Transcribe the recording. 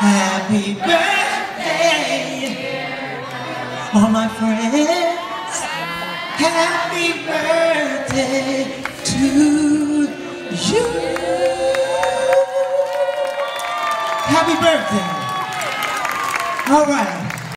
Happy birthday, all my friends. Happy birthday to you. Happy birthday. All right.